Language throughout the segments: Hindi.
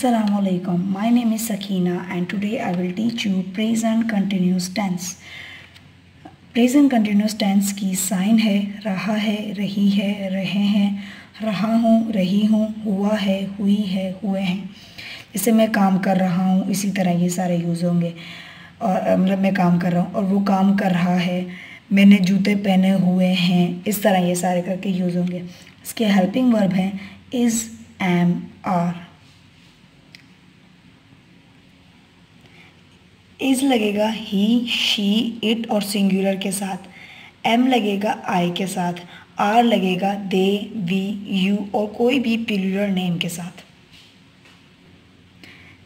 Assalamu alaikum. My name is Sakina and today I will teach you present continuous tense. Present continuous tense की साइन है, रहा है, रही है, रहे हैं, रहा हूँ, रही हूँ, हुआ है, हुई है, हुए हैं जैसे मैं काम कर रहा हूँ, इसी तरह ये सारे यूज़ होंगे और मतलब मैं काम कर रहा हूँ और वो काम कर रहा है, मैंने जूते पहने हुए हैं, इस तरह ये सारे करके यूज़ होंगे इसके हेल्पिंग वर्ब हैं इज़ एम आर इज़ लगेगा ही, शी, इट और सिंगुलर के साथ। एम लगेगा आई के साथ। आर लगेगा दे, वी, यू और कोई भी पिलुलर नेम के साथ।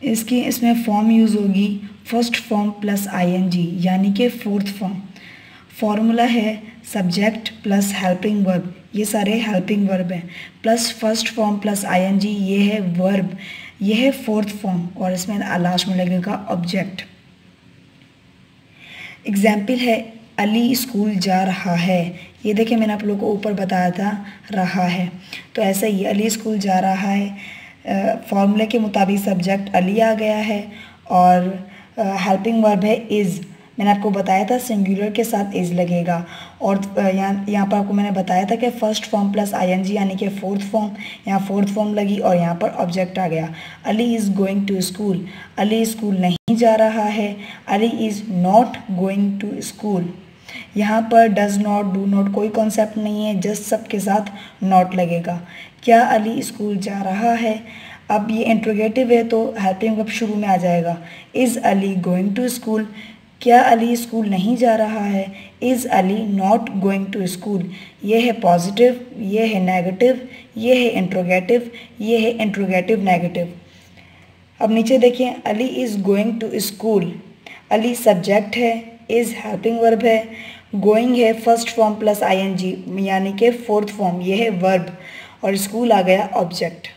इसकी इसमें फॉर्म यूज़ होगी। फ़र्स्ट फॉर्म प्लस आईएनजी यानी कि फोर्थ फॉर्म फॉर्मूला है सब्जेक्ट प्लस हेल्पिंग वर्ब ये सारे हेल्पिंग वर्ब हैं। Plus first form plus ING ये है वर्ब ये है फोर्थ फॉर्म और इसमें लास्ट में लगेगा ऑब्जेक्ट एग्ज़ाम्पल है, अली स्कूल जा रहा है। ये देखिए मैंने आप लोगों को ऊपर बताया था, रहा है। तो ऐसा ही अली स्कूल जा रहा है। फॉर्मूले के मुताबिक सब्जेक्ट अली आ गया है और हेल्पिंग वर्ब है इज़ मैंने आपको बताया था सिंगुलर के साथ इज़ लगेगा। और यहाँ यहाँ पर आपको मैंने बताया था कि फ़र्स्ट फॉर्म प्लस आईएनजी यानी कि फोर्थ फॉर्म यहाँ फोर्थ फॉर्म लगी और यहाँ पर ऑब्जेक्ट आ गया। Ali is going to school Ali school नहीं। जा रहा है। Ali is not going to school यहाँ पर डज़ नॉट डू नॉट कोई कॉन्सेप्ट नहीं है जस्ट सब के साथ नॉट लगेगा। क्या अली स्कूल जा रहा है? अब ये इंट्रोगेटिव है तो हेल्पिंग वर्ब शुरू में आ जाएगा। Is Ali going to school क्या अली स्कूल नहीं जा रहा है? Is Ali not going to school ये है पॉजिटिव ये है नेगेटिव ये है इंट्रोगेटिव ये है इंट्रोगेटिव नेगेटिव अब नीचे देखिए, Ali is going to school Ali subject है इज़ हेल्पिंग वर्ब है गोइंग है फ़र्स्ट फॉर्म प्लस आईएनजी यानी कि फोर्थ फॉर्म ये है वर्ब और स्कूल आ गया ऑब्जेक्ट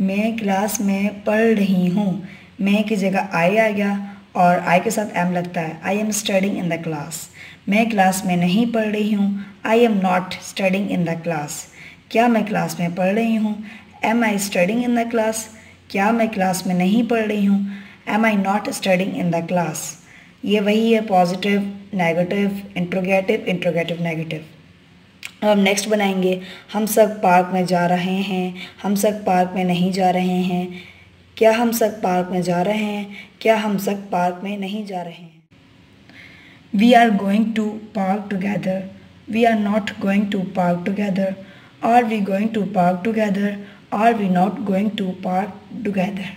मैं क्लास में पढ़ रही हूँ, मैं की जगह आई आ गया, और आई के साथ एम लगता है I am studying in the class मैं क्लास में नहीं पढ़ रही हूँ I am not studying in the class क्या मैं क्लास में पढ़ रही हूँ? Am I studying in the class क्या मैं क्लास में नहीं पढ़ रही हूँ? Am I not studying in the class ये वही है positive negative interrogative interrogative negative अब नेक्स्ट बनाएँगे। हम सब पार्क में जा रहे हैं। हम सब पार्क में नहीं जा रहे हैं। क्या हम सब पार्क में जा रहे हैं? क्या हम सब पार्क में नहीं जा रहे हैं? We are going to park together we are not going to park together are we going to park together are we not going to park together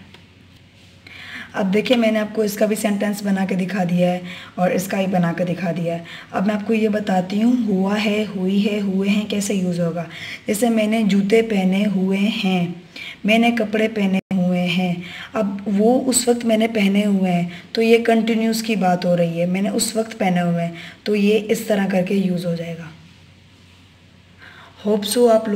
अब देखिए, मैंने आपको इसका भी सेंटेंस बना के दिखा दिया है और इसका ही बना के दिखा दिया है। अब मैं आपको ये बताती हूँ, हुआ है, हुई है, हुए हैं, कैसे यूज़ होगा? जैसे मैंने जूते पहने हुए हैं, मैंने कपड़े पहने हुए हैं, अब वो उस वक्त मैंने पहने हुए हैं तो ये कंटिन्यूस की बात हो रही है, मैंने उस वक्त पहने हुए हैं तो ये इस तरह करके यूज़ हो जाएगा। होप सो आप लोग